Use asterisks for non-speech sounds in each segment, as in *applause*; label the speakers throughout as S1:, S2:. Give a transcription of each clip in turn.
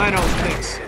S1: Oh, great.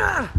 S2: Ugh!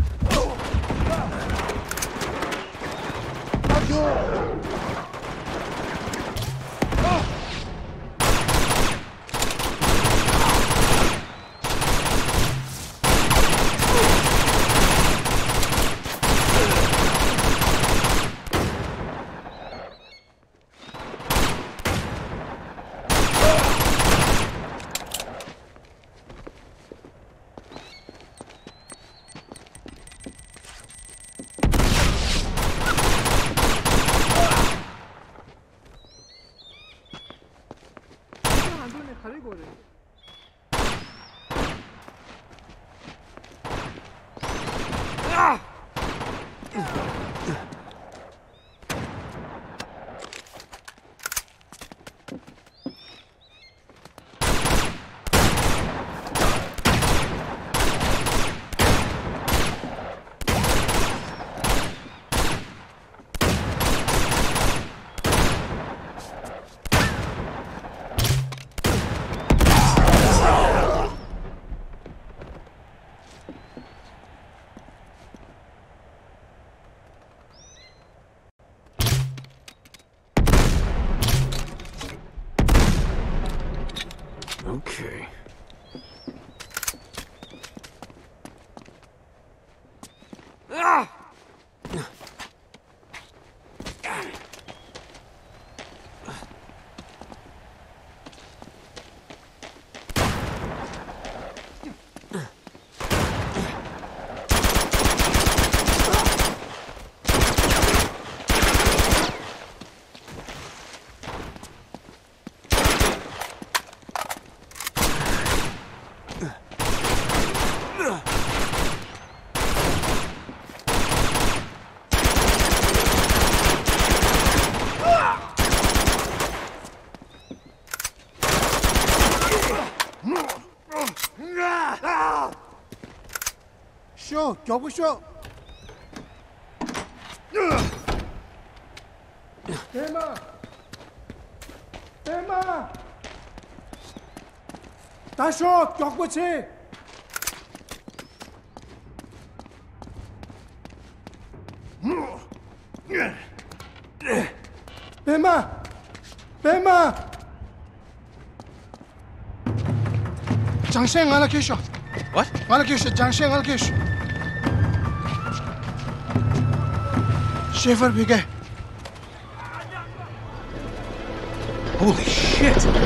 S2: 搞不消！德玛，德玛，大叔，搞不消！德玛，德玛，张胜，俺来接绍。
S1: What？
S2: 俺来接绍，张胜，俺来接绍。Schaefer, we guy.
S1: Holy shit!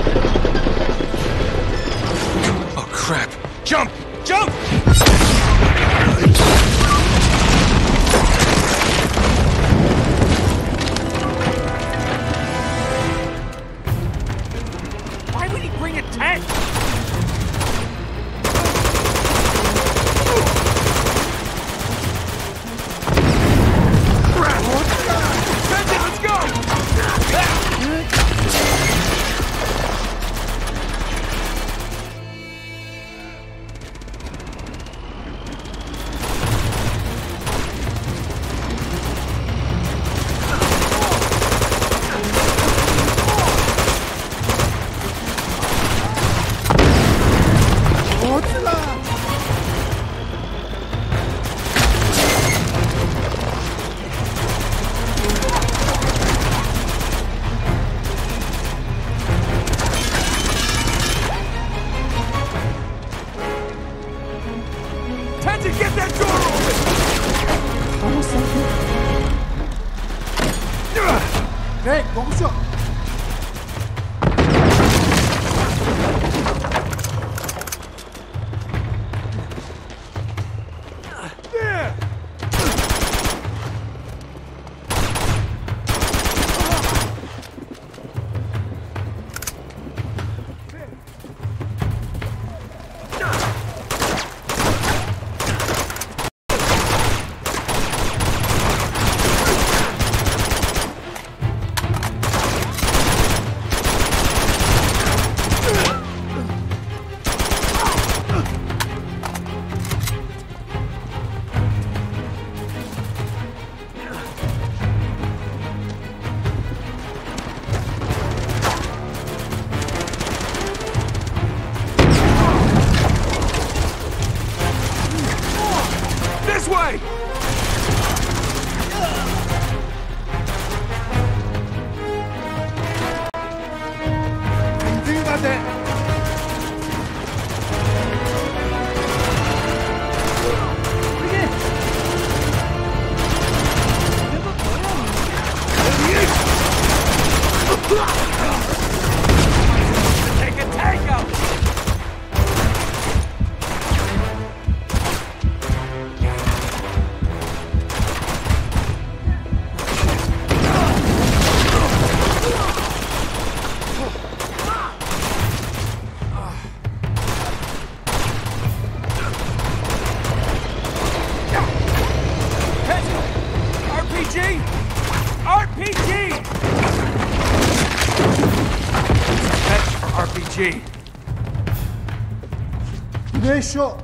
S3: show.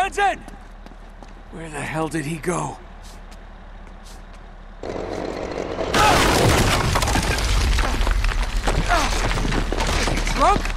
S1: Tenzin! Where the hell did he go? Ah! Ah! Drunk?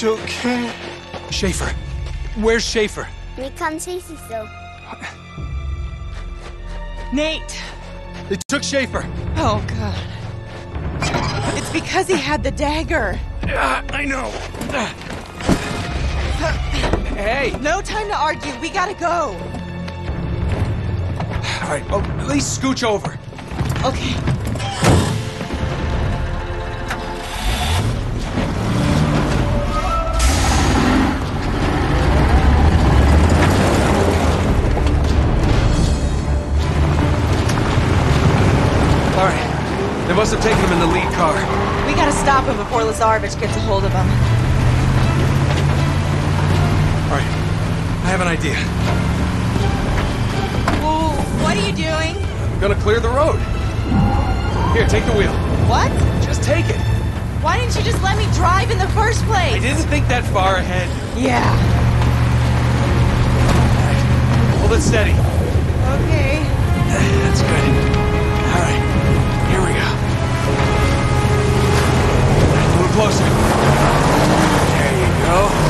S2: Took okay.
S1: Schaefer. Where's Schaefer?
S4: We can't chase us, though.
S5: Nate!
S1: They took Schaefer.
S5: Oh, God. It's because he had the dagger.
S1: Uh, I know. Hey!
S5: No time to argue. We gotta go.
S1: All right, oh, well, at least scooch over.
S5: Okay. Before Lazarevich gets a hold of him.
S1: All right. I have an idea.
S5: Ooh, what are you doing?
S1: I'm gonna clear the road. Here, take the wheel.
S5: What?
S1: Just take it.
S5: Why didn't you just let me drive in the first place?
S1: I didn't think that far ahead.
S5: Yeah.
S1: Hold it steady.
S5: Okay. *sighs*
S1: That's good. All right. Closer. There you go.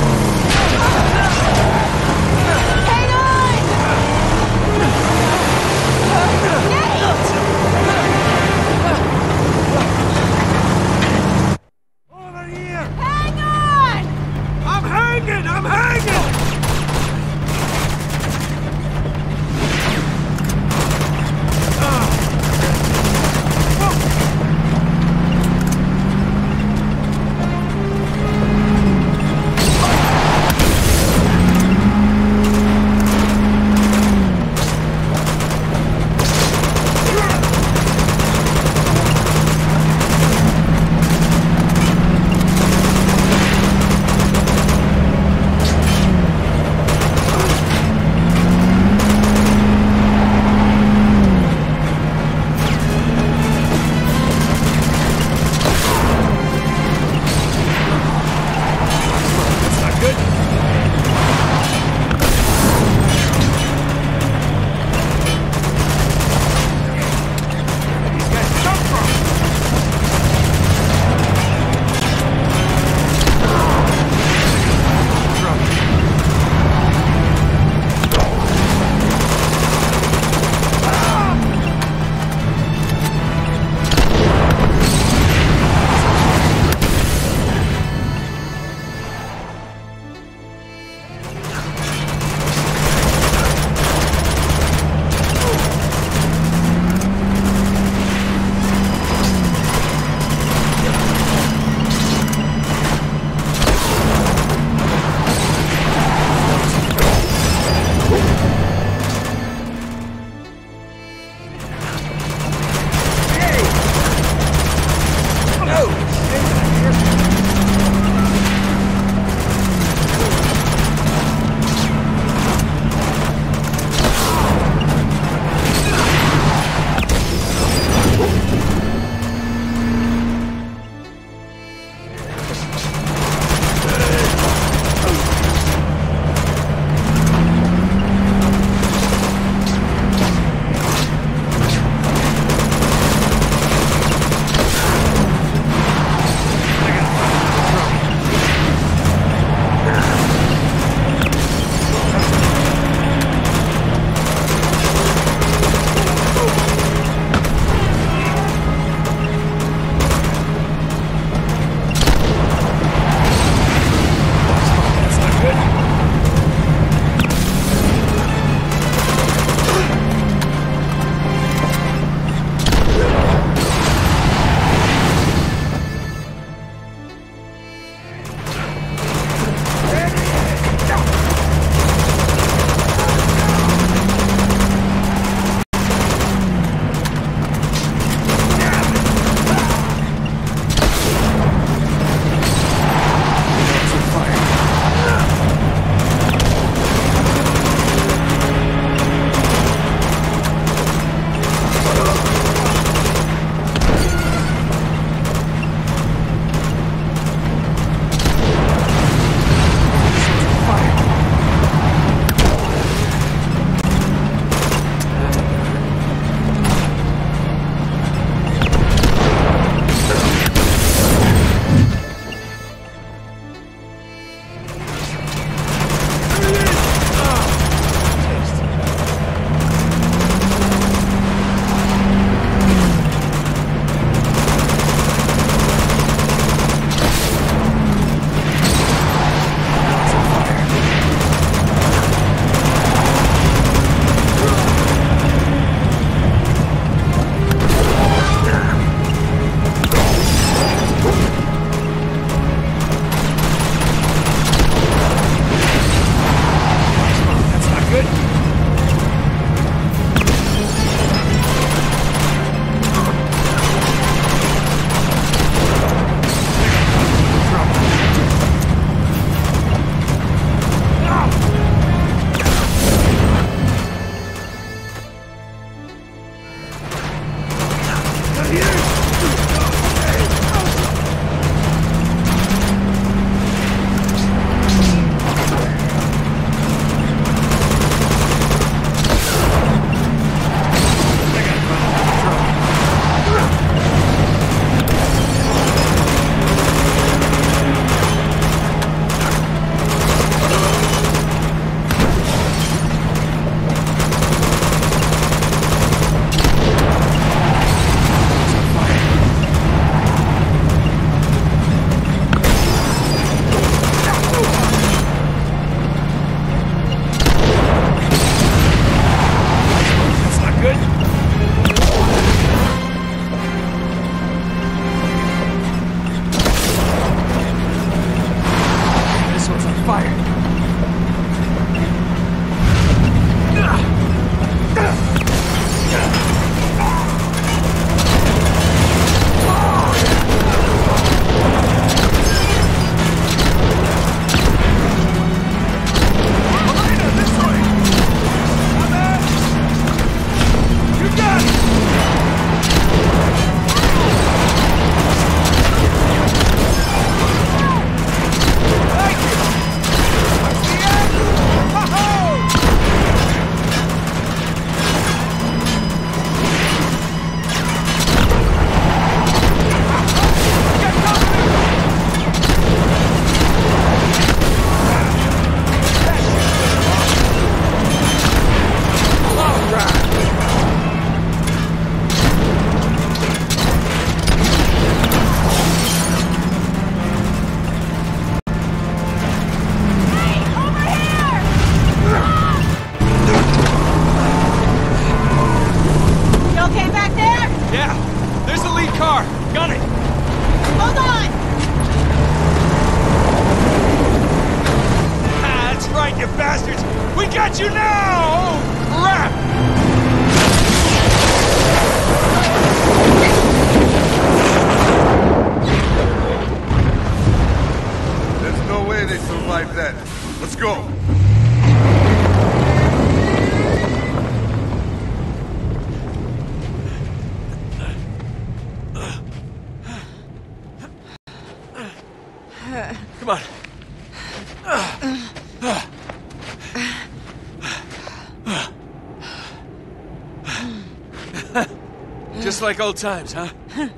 S1: Like old times, huh? *laughs*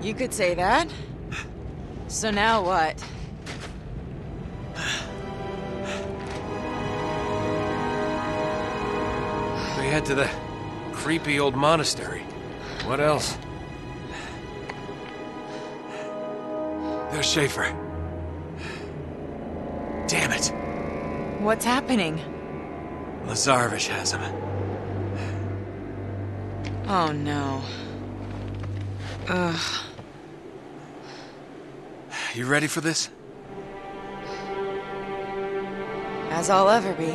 S5: You could say that. So now what?
S1: We head to the creepy old monastery. What else? There's Schaefer. Damn it.
S5: What's happening?
S1: Lazarevich has him.
S5: Oh no. Ugh.
S1: You ready for this?
S5: As I'll ever be.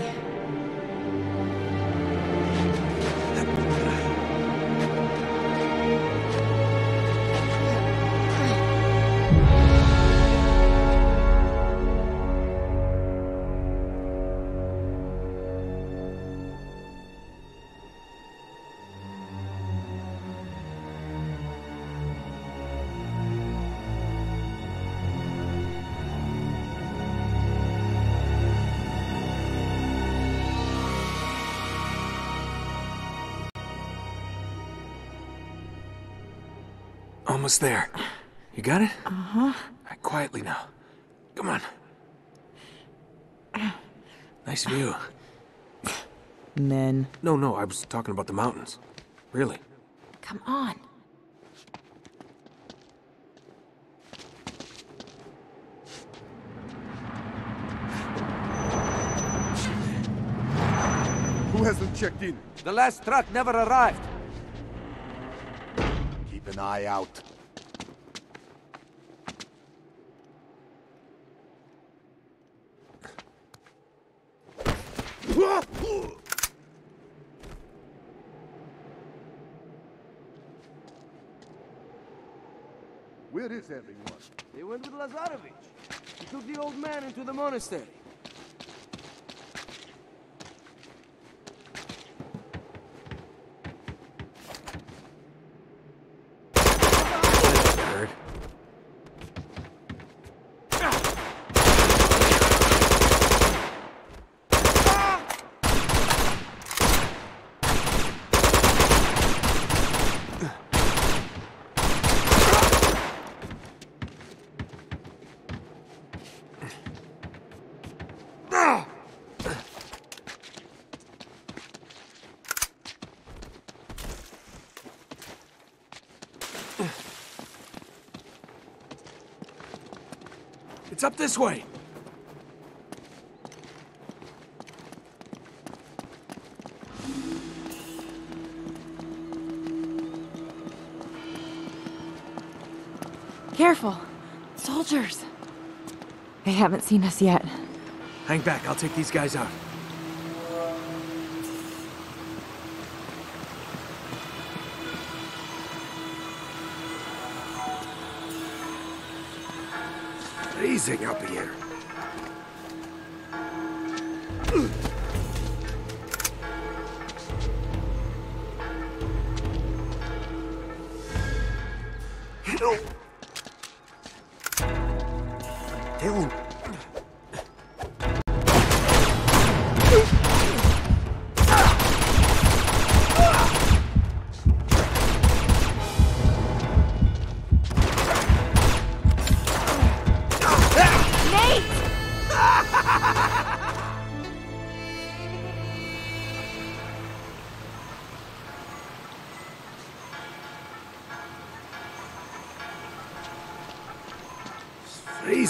S1: Almost there. You got it? Uh-huh. Right, quietly now. Come on. Nice view.
S5: Men.
S1: No, no, I was talking about the mountains. Really.
S5: Come on.
S2: Who hasn't checked in?
S6: The last truck never arrived.
S2: Keep an eye out. Where is everyone?
S6: They went with Lazarevich. He took the old man into the monastery.
S1: It's up this way.
S5: Careful. Soldiers. They haven't seen us yet.
S1: Hang back. I'll take these guys out.
S6: freezing up here.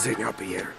S6: Señor Pierre.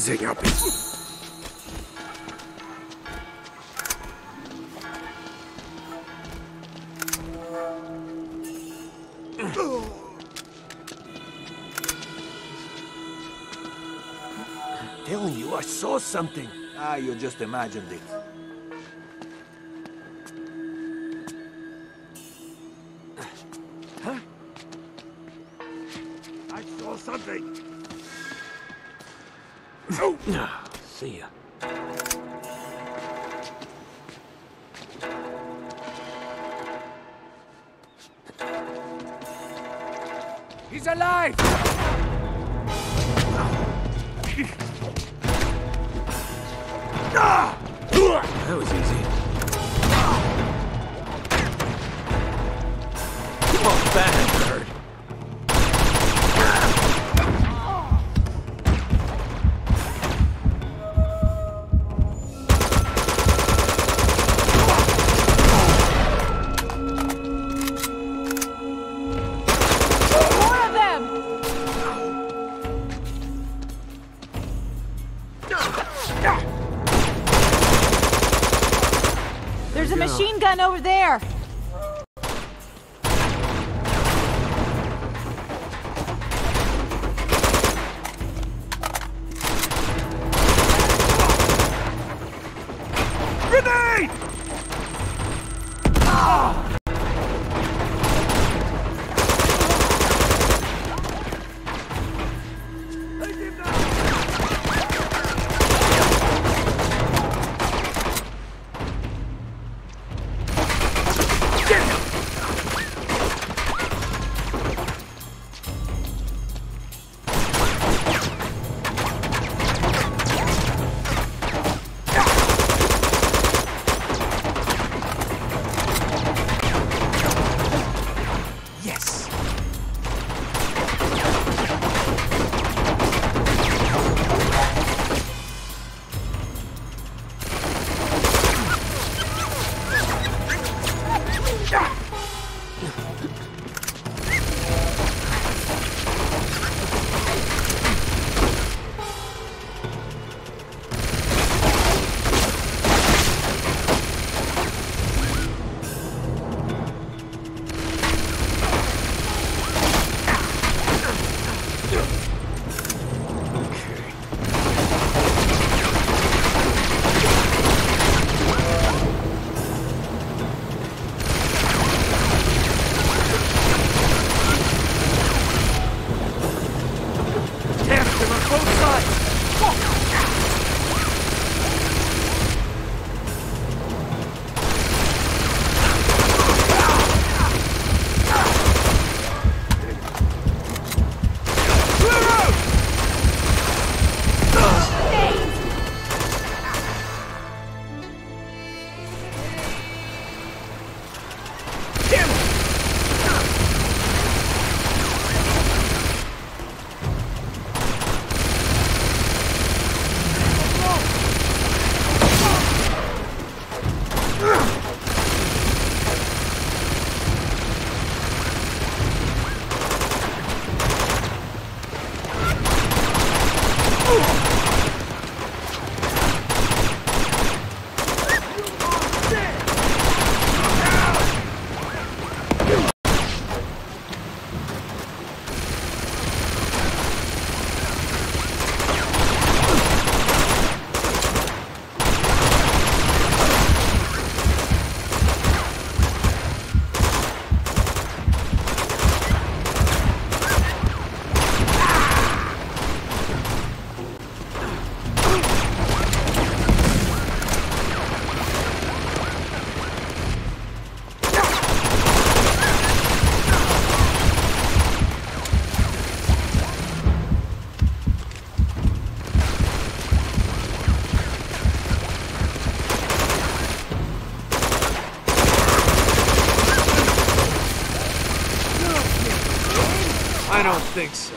S6: freezing up. I'm telling you, I saw something.
S4: Ah, you're just
S5: imagining. machine gun over there.
S1: Love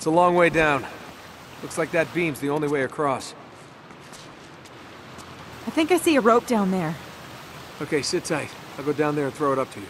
S1: It's a long way down. Looks like that beam's the only way across.
S5: I think I see a rope down there.
S1: Okay, sit tight. I'll go down there and throw it up to you.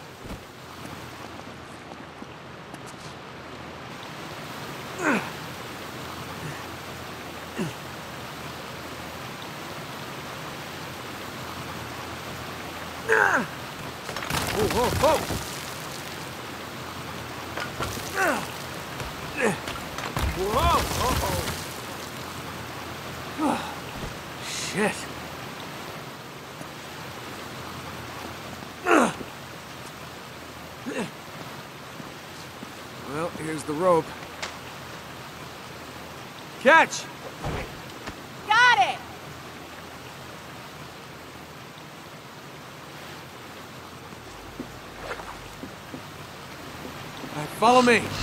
S1: Follow me.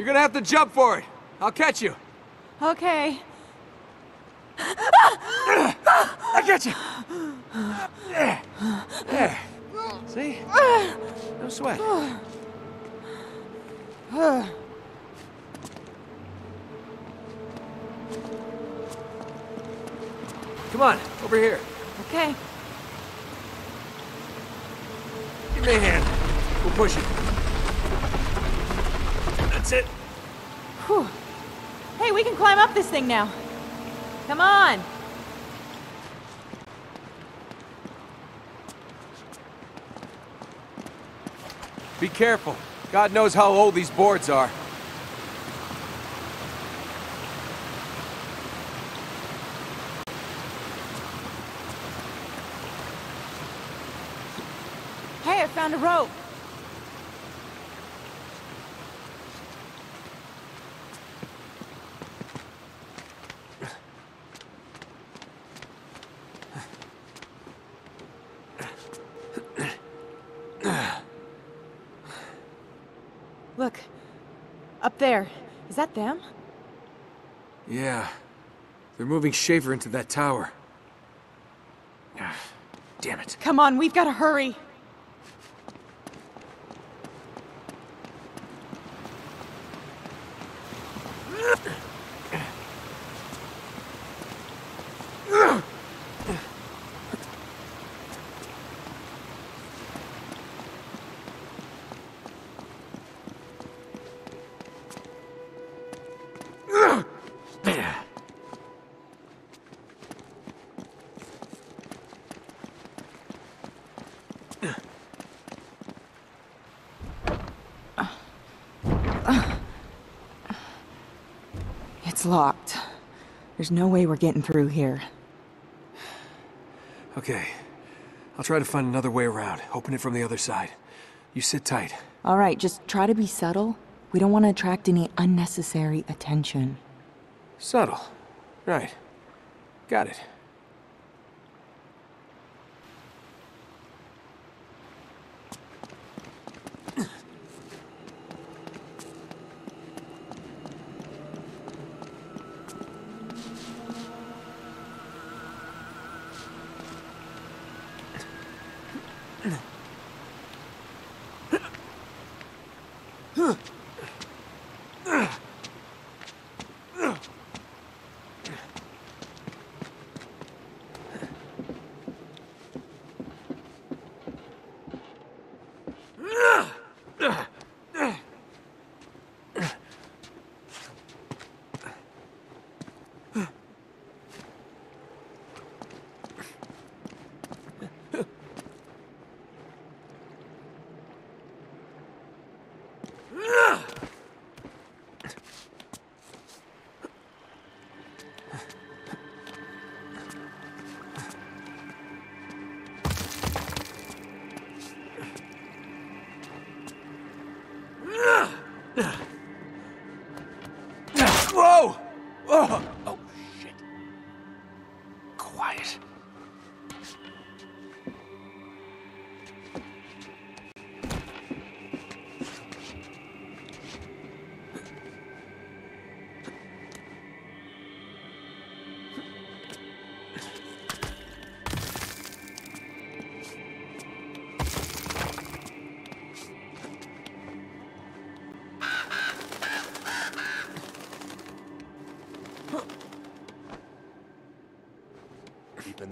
S1: You're gonna have to jump for it. I'll catch you.
S5: Okay.
S1: I get you. There. There. See? No sweat. Come on, over here.
S5: Okay.
S1: Give me a hand. We'll push it. That's it.
S5: Whew. Hey, we can climb up this thing now. Come on.
S1: Be careful. God knows how old these boards are.
S5: Hey, I found a rope. Look, up there. Is that them?
S1: Yeah. They're moving Schaefer into that tower. Ah, *sighs* Damn it.
S5: Come on, we've got to hurry. *laughs* locked. There's no way we're getting through here.
S1: Okay. I'll try to find another way around. Open it from the other side. You sit tight.
S5: All right, just try to be subtle. We don't want to attract any unnecessary attention.
S1: Subtle. Right. Got it.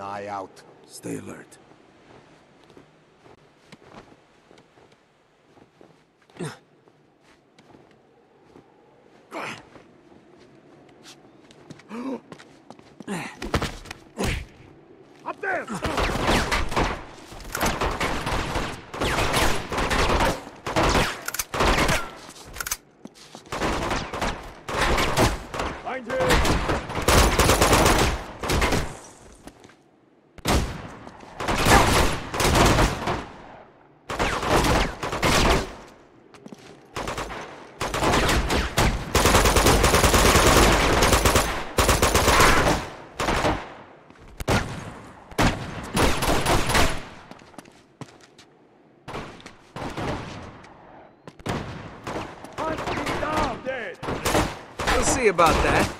S1: eye out. Stay alert.
S6: about that.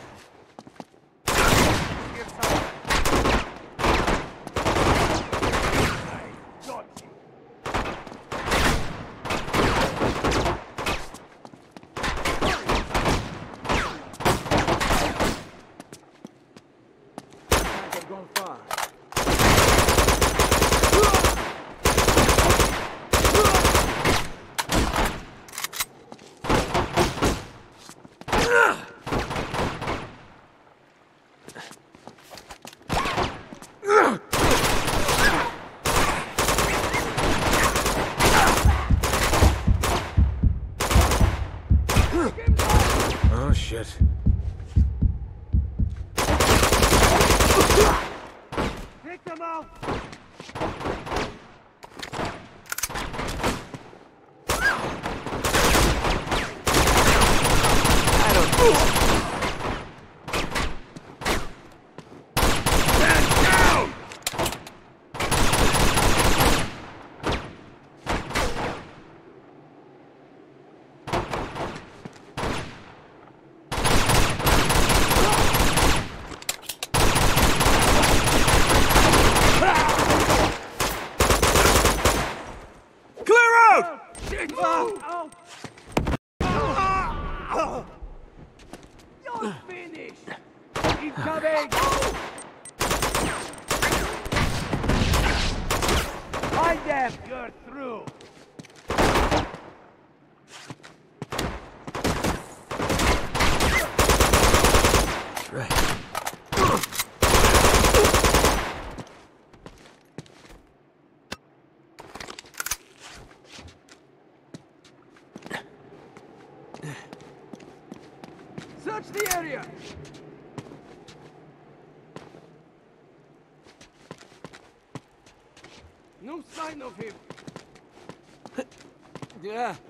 S6: Yeah.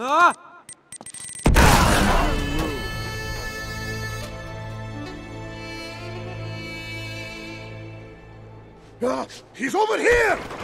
S6: Ah!
S7: Ah, he's over here!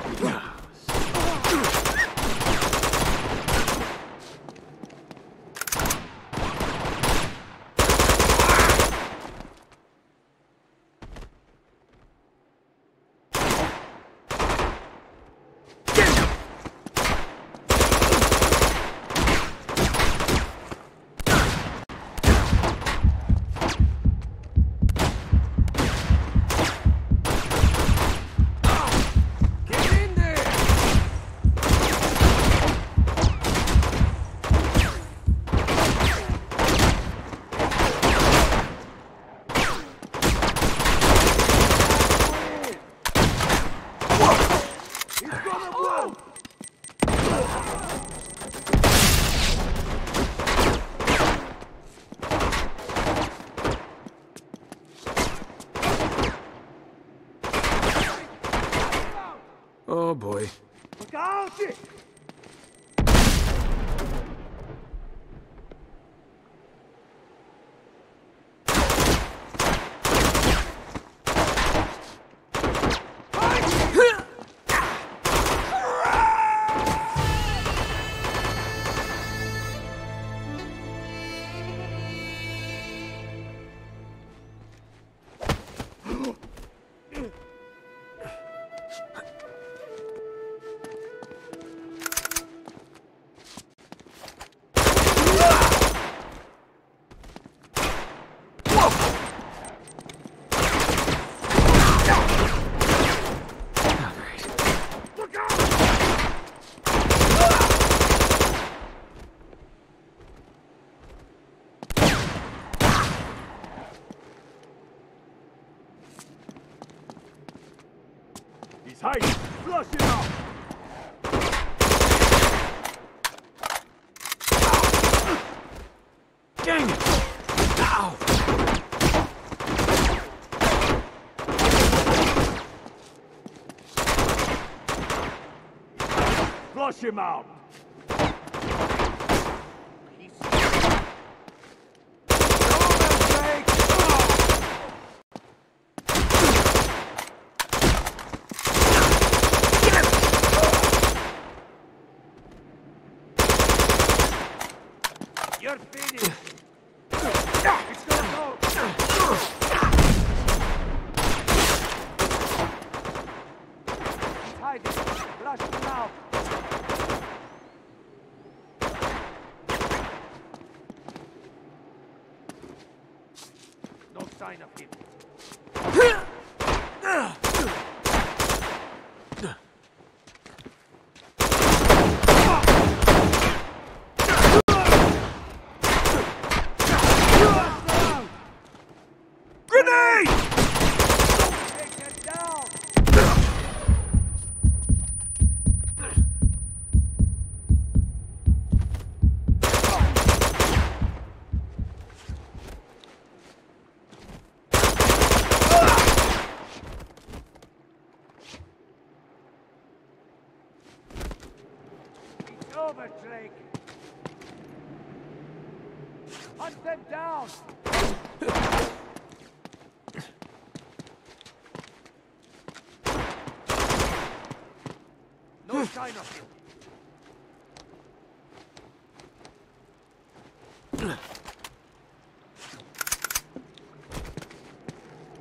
S6: sign.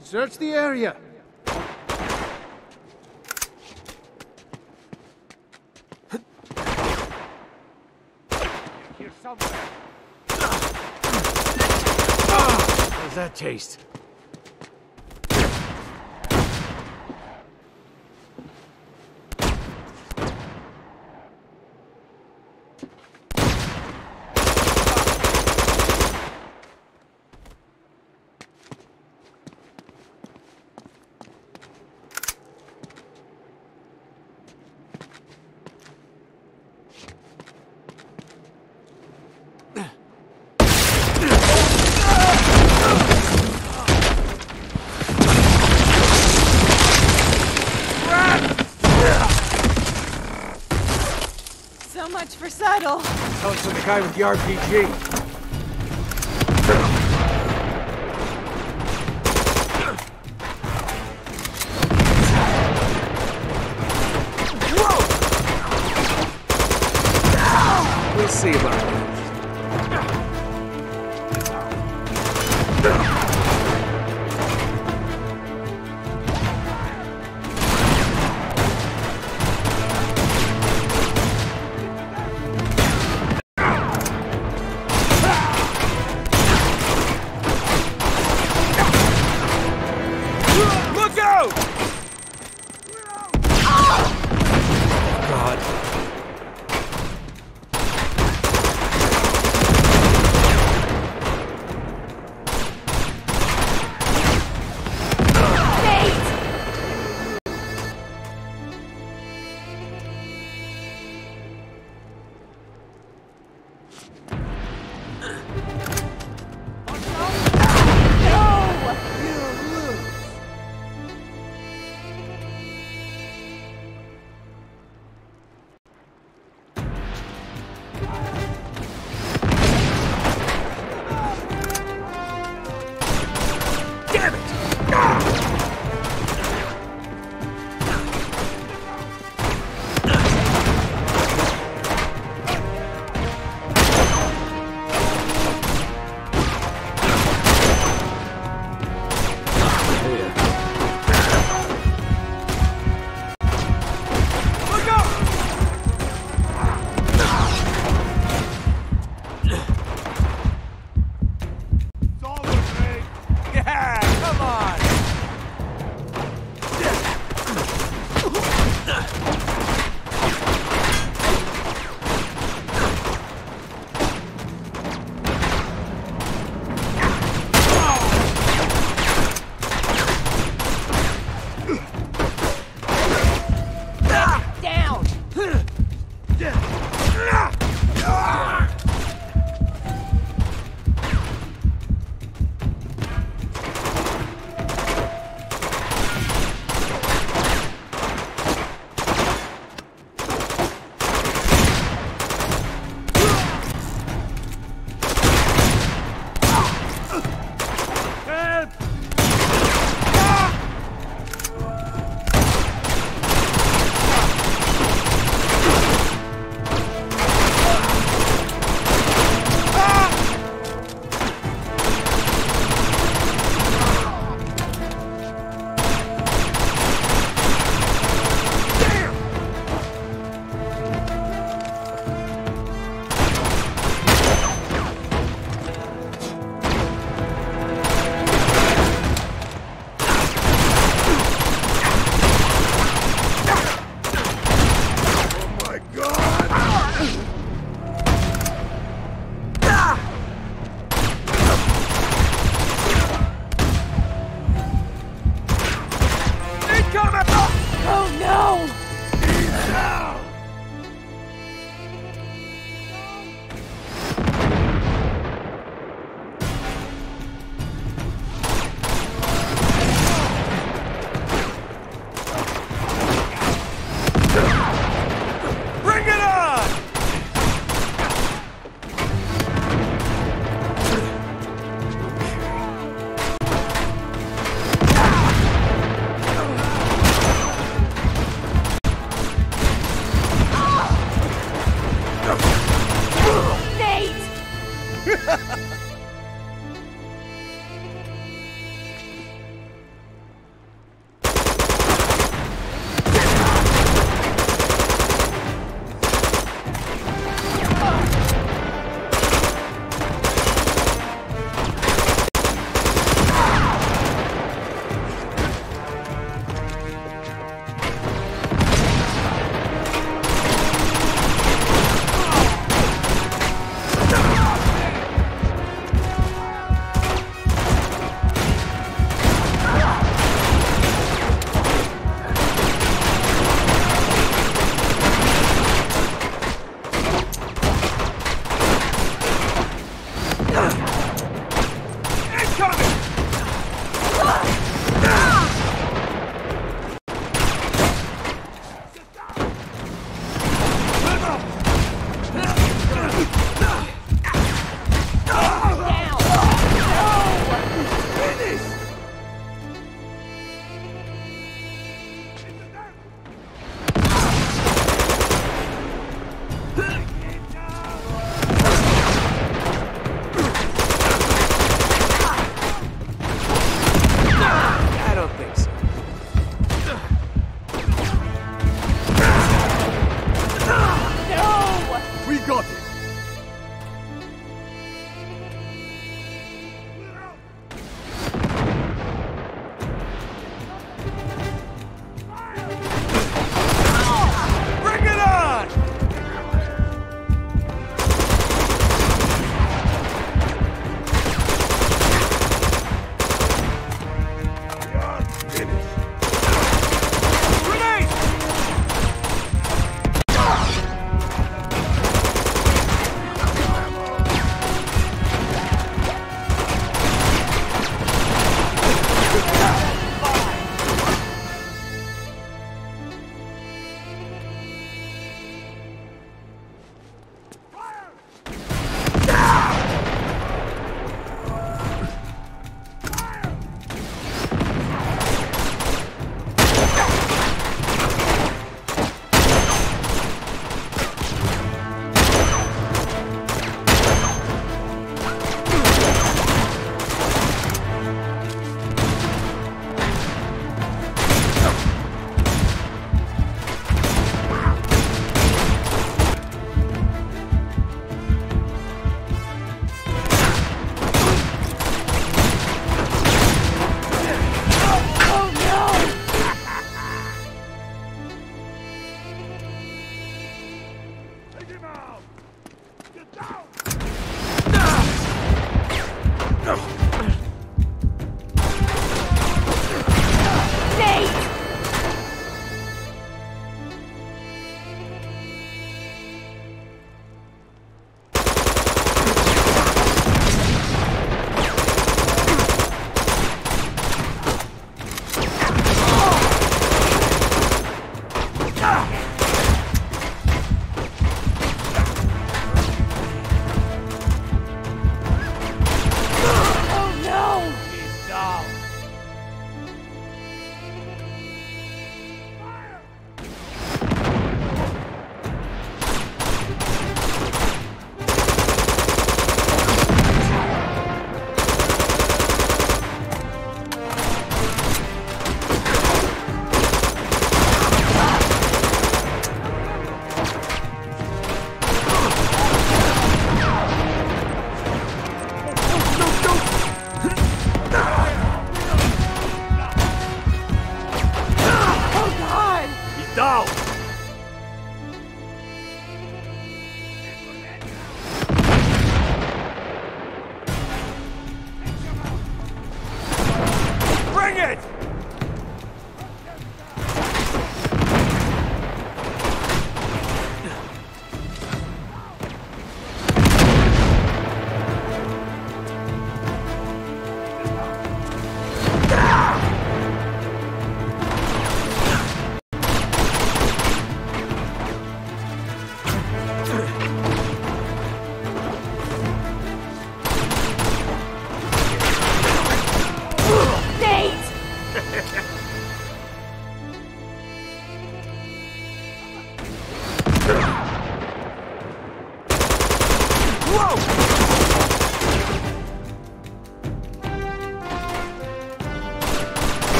S4: Search the area.
S6: Here somewhere.
S1: How's that taste? guy with the RPG.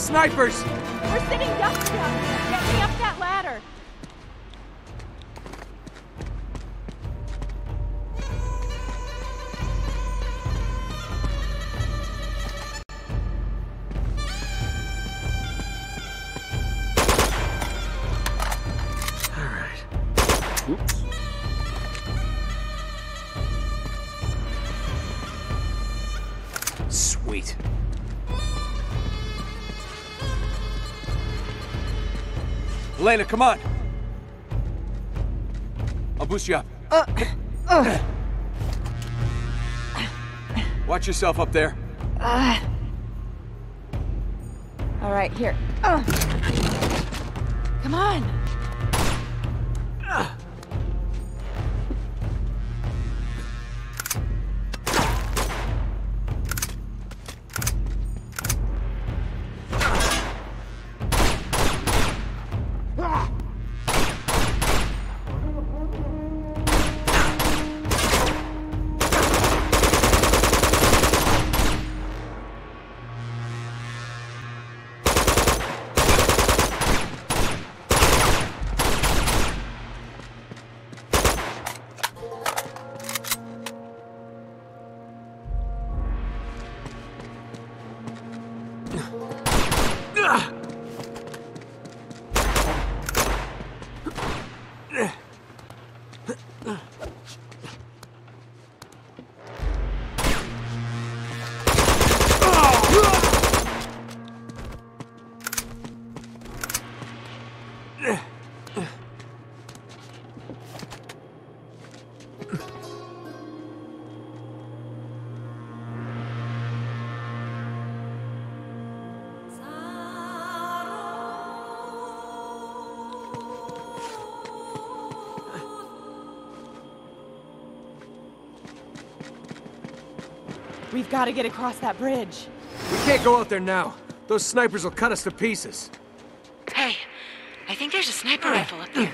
S1: Snipers! Come on! I'll boost you up. Watch yourself up there.
S5: All right, here. Uh. We've got to get across that bridge.
S1: We can't go out there now. Those snipers will cut us to pieces.
S8: Hey, I think there's a sniper rifle up there.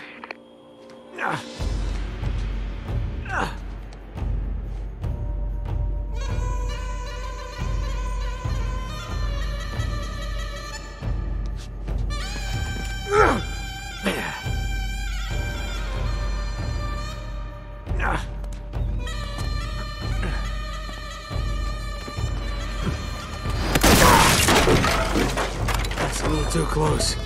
S1: Too close.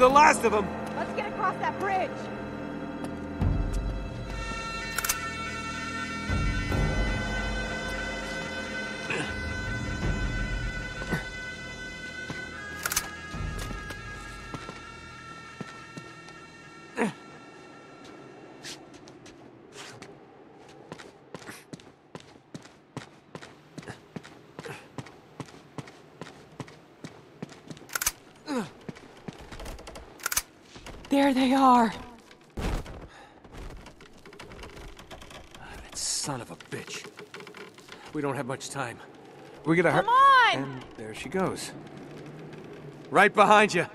S5: The
S1: last of them.
S5: There they are.
S1: That son of a bitch. We don't have much time. We're gonna hurt.
S5: Come on!
S1: And there she goes. Right behind you.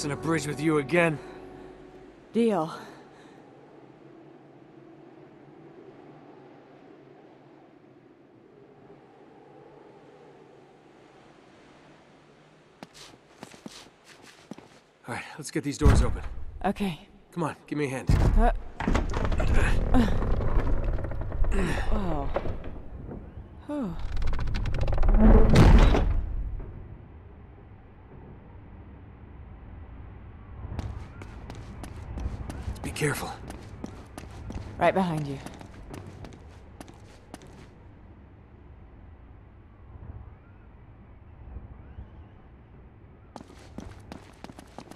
S1: Crossing a bridge with you again.
S5: Deal.
S1: All right, let's get these doors open.
S5: Okay.
S1: Come on, give me a hand.
S5: Uh, oh. *clears throat* Whew.
S1: Be careful.
S5: Right behind you.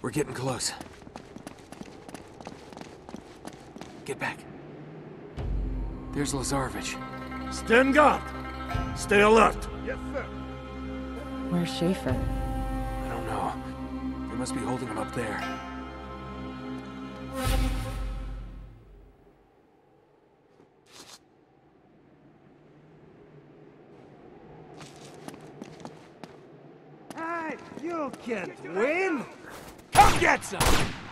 S1: We're getting close. Get back. There's Lazarevic.
S4: Stand guard. Stay alert.
S2: Yes, sir.
S5: Where's Schaefer?
S1: I don't know. They must be holding him up there.
S6: Can't win!
S1: Come get some!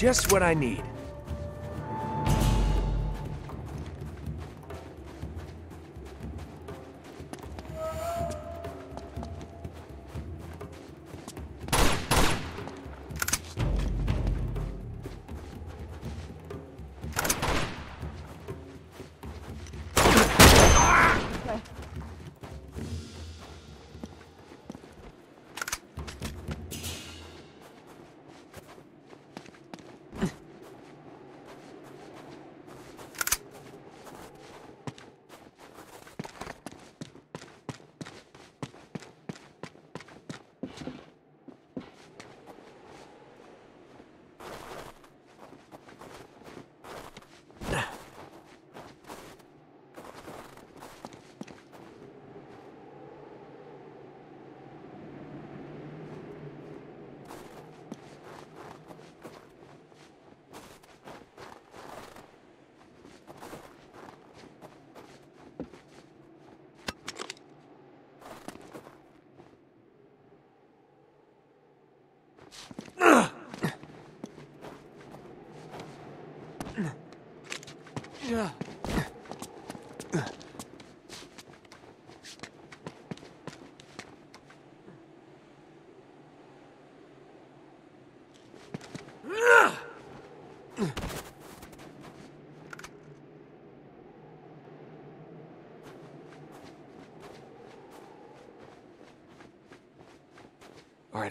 S1: Just what I need.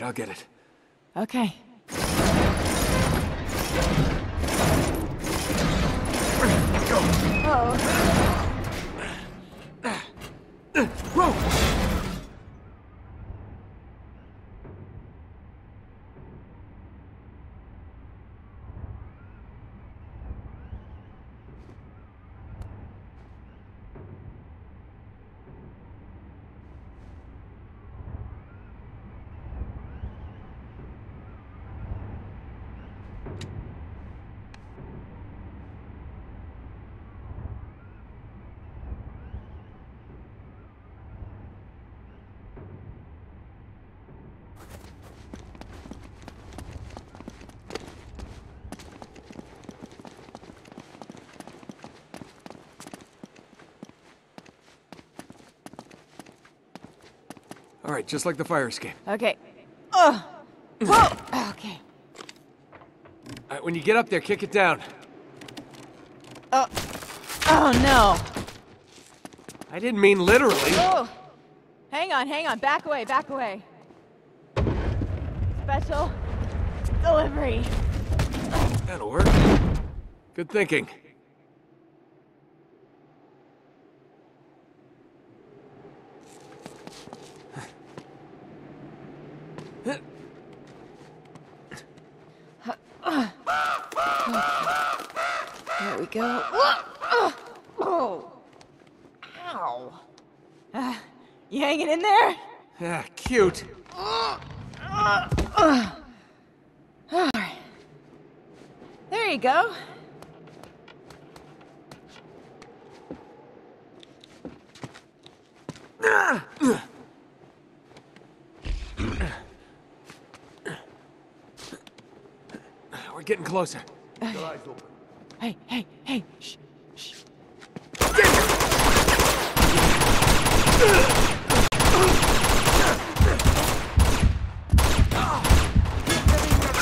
S1: I'll get it.
S5: Okay.
S1: All right, just like the fire escape.
S5: Okay. Ugh. Whoa. Okay.
S1: All right, when you get up there, kick it down.
S5: Oh, oh no.
S1: I didn't mean literally.
S5: Oh. Hang on, hang on. Back away, back away. Special delivery.
S1: That'll work. Good thinking.
S5: There we go. Oh. Ow. Uh, you hanging in there?
S1: Yeah, cute.
S5: There you go.
S1: We're getting closer.
S5: Hey, hey, hey. Shh, shh.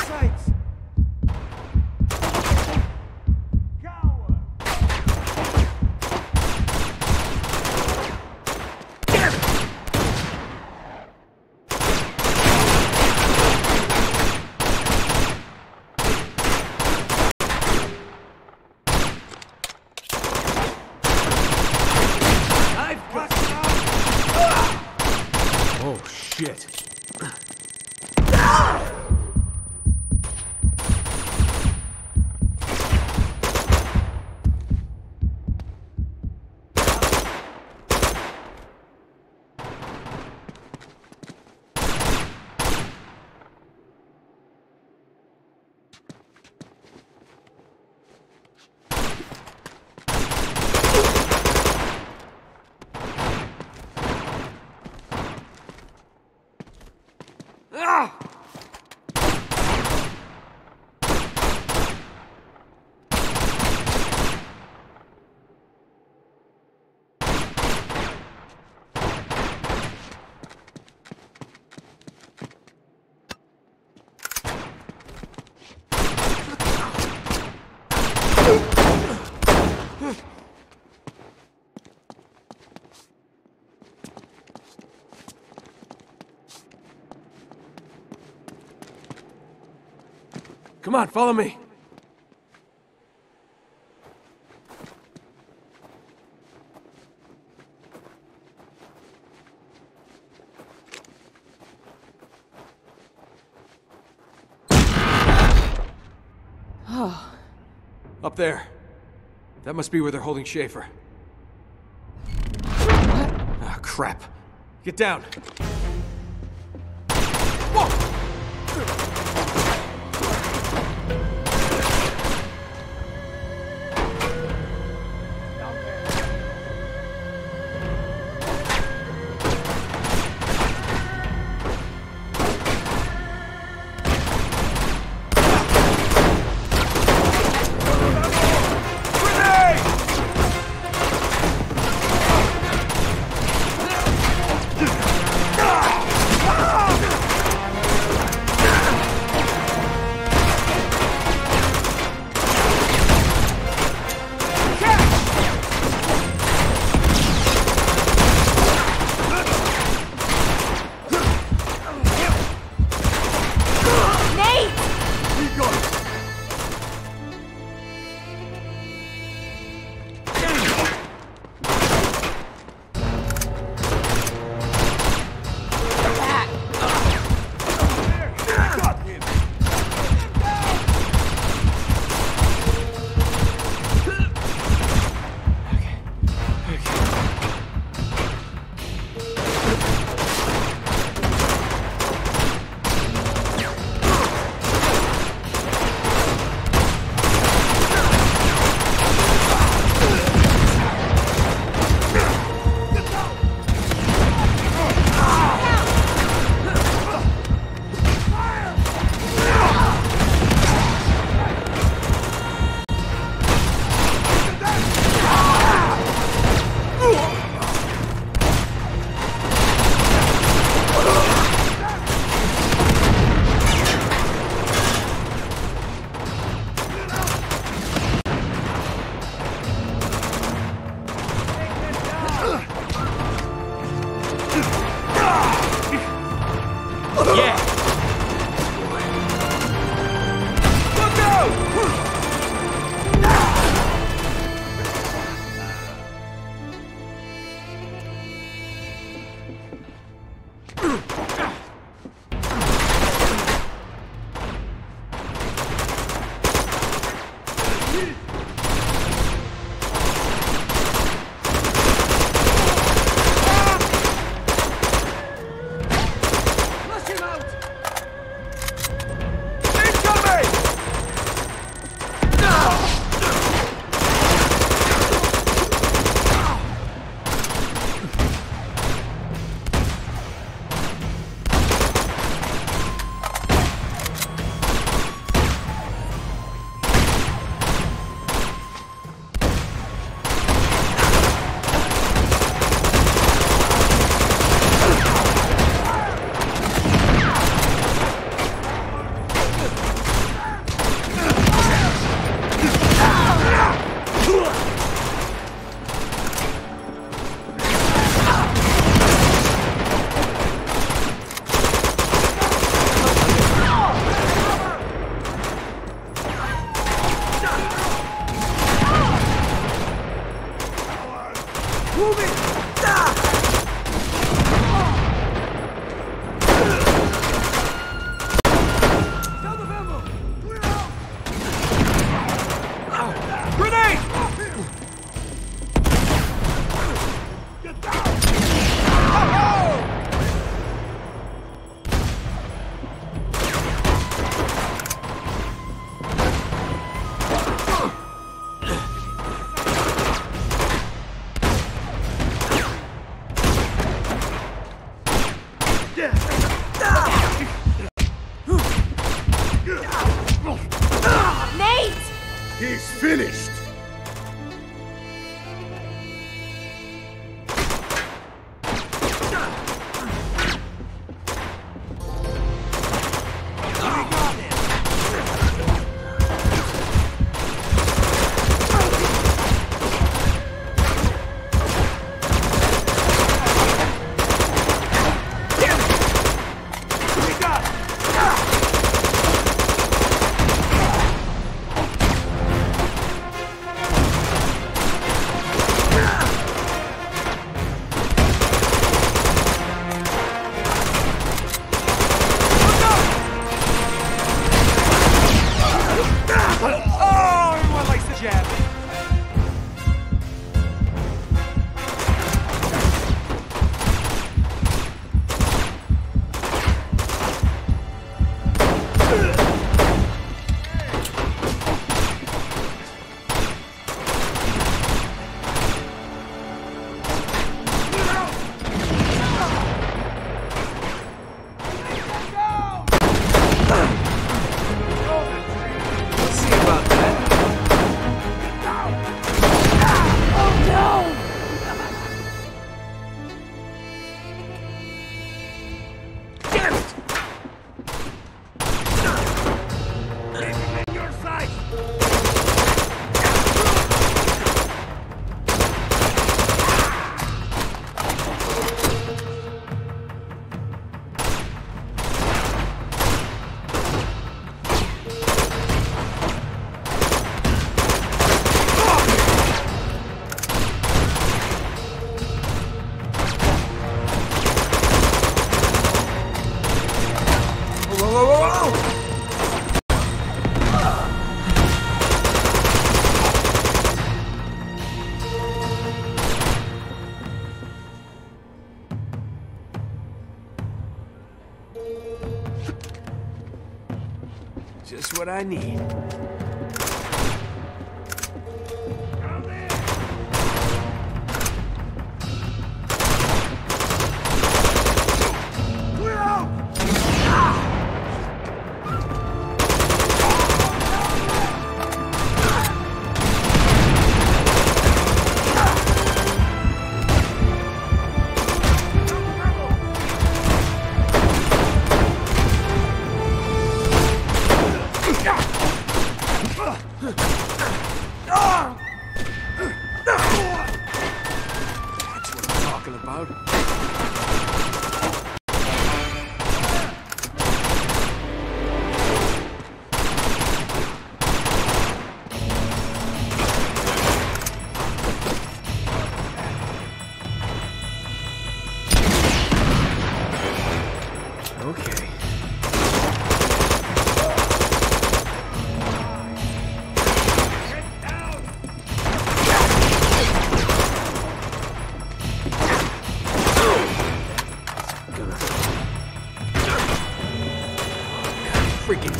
S6: Sights. Coward.
S1: shit. Come on, follow me.
S5: Oh,
S1: Up there. That must be where they're holding Schaefer.
S5: what?
S1: Ah, crap. Get down.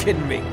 S1: Kidding me.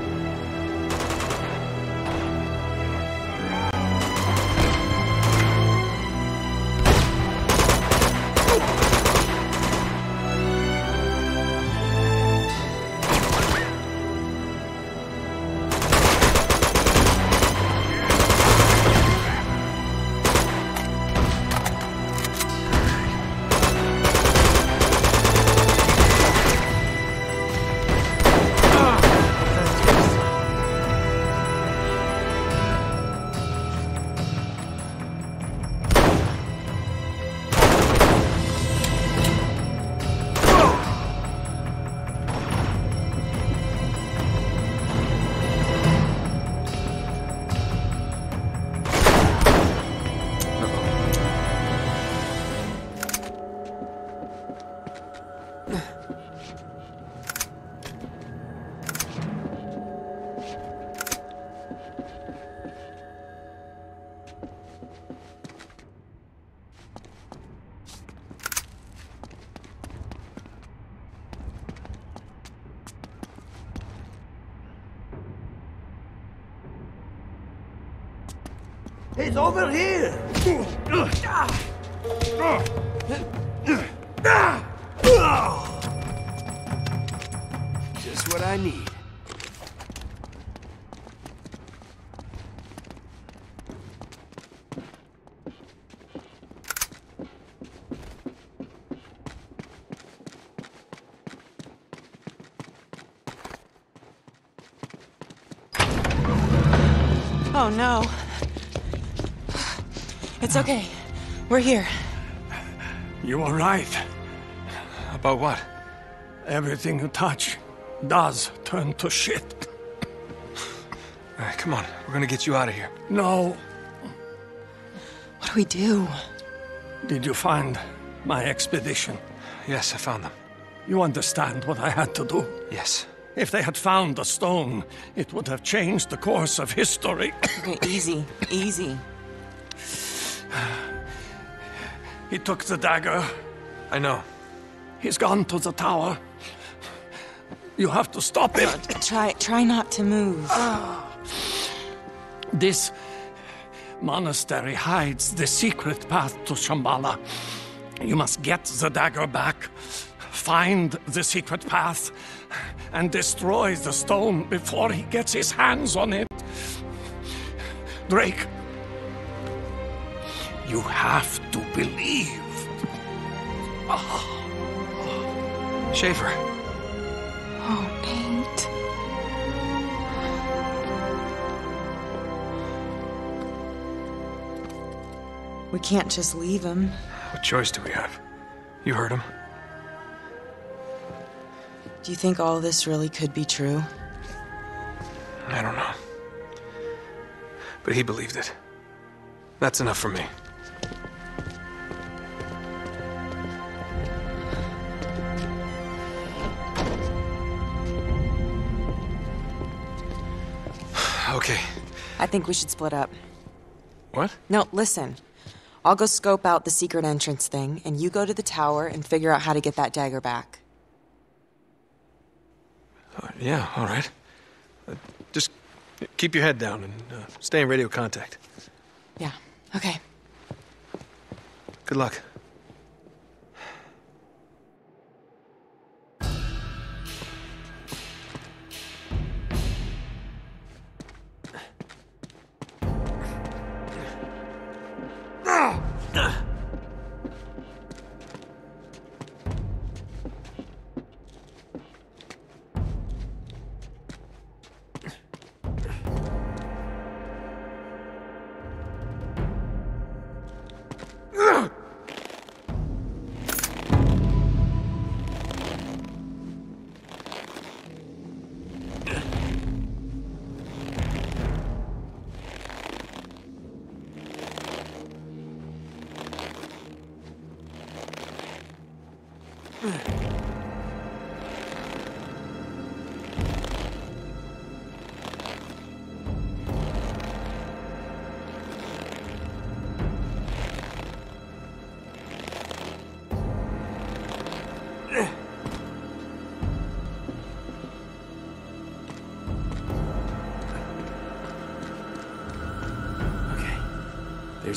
S6: Over here!
S5: We're here.
S4: You were right.
S1: About what?
S4: Everything you touch does turn to shit.
S1: All right, come on. We're gonna get you out of here.
S4: No.
S5: What do we do?
S4: Did you find my expedition?
S1: Yes, I found them.
S4: You understand what I had to do?
S1: Yes.
S4: If they had found the stone, it would have changed the course of history.
S5: Okay, easy, easy.
S4: He took the dagger.
S1: I know.
S4: He's gone to the tower. You have to stop him.
S5: Uh, try, try not to move. *sighs*
S4: This monastery hides the secret path to Shambhala. You must get the dagger back, find the secret path, and destroy the stone before he gets his hands on it. Drake, you have to believe. Ah.
S1: Schaefer.
S5: Oh, Nate. We can't just leave him.
S1: What choice do we have? You heard him.
S5: Do you think all this really could be true?
S1: I don't know. But he believed it. That's enough for me. Okay.
S5: I think we should split up.
S1: What?
S5: No, listen. I'll go scope out the secret entrance thing, and you go to the tower and figure out how to get that dagger back.
S1: Uh, yeah, all right. Just keep your head down and uh, stay in radio contact.
S5: Yeah, okay.
S1: Good luck.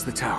S1: The tower.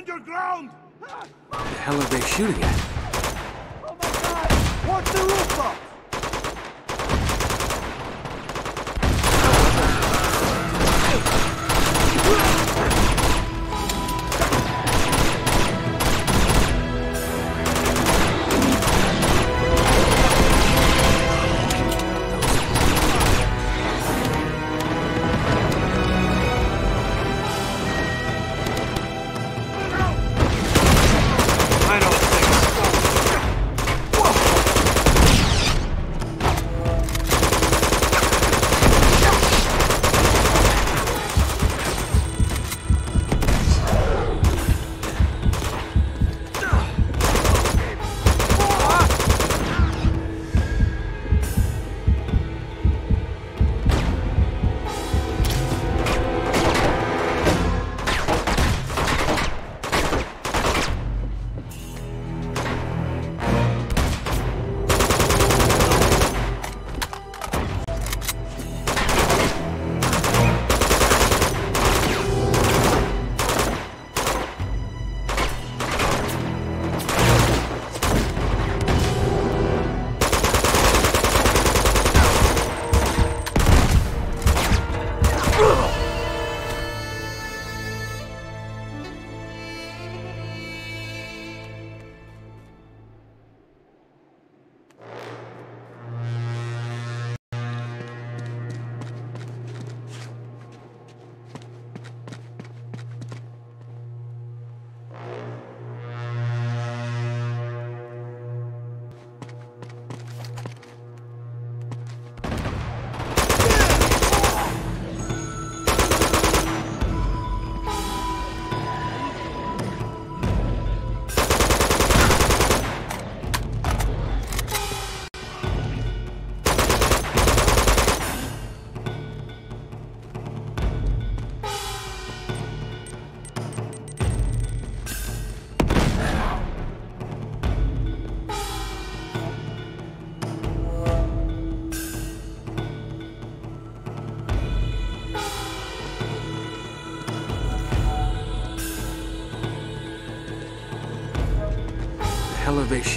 S2: Stand your ground!
S1: The hell are they shooting at?
S6: Oh my god! Watch the rooftop!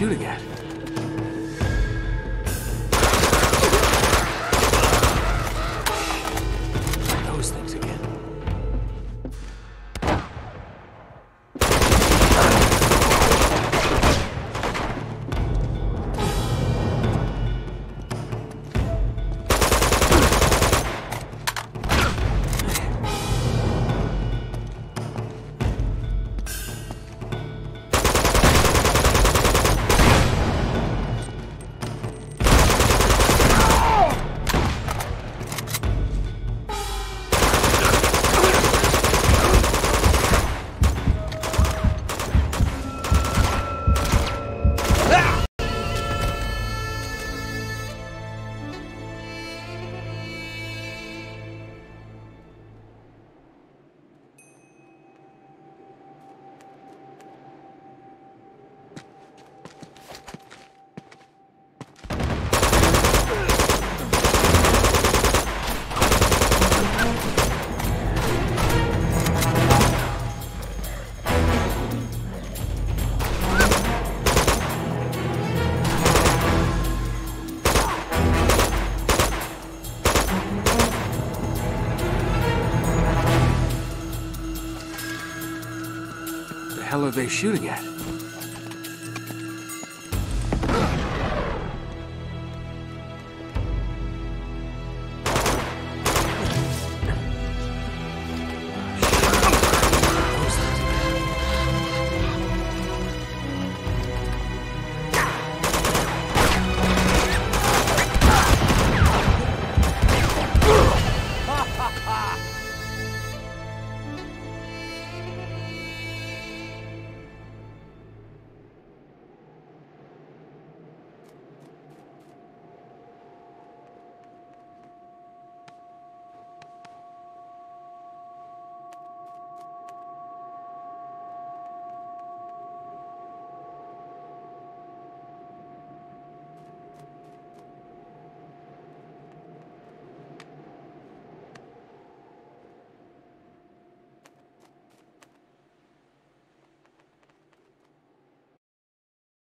S1: Shooting at? They shooting at?